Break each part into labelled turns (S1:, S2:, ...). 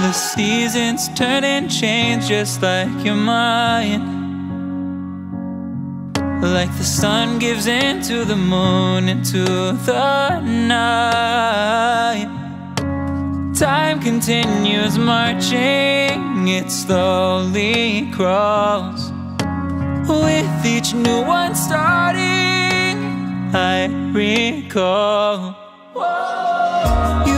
S1: The seasons turn and change just like your mind. Like the sun gives into the moon, into the night. Time continues marching, it slowly crawls. With each new one starting, I recall. You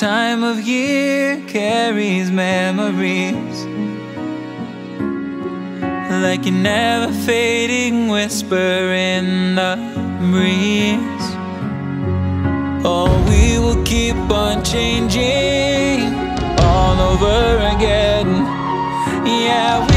S1: time of year carries memories like an ever fading whisper in the breeze. Oh, we will keep on changing all over again. Yeah.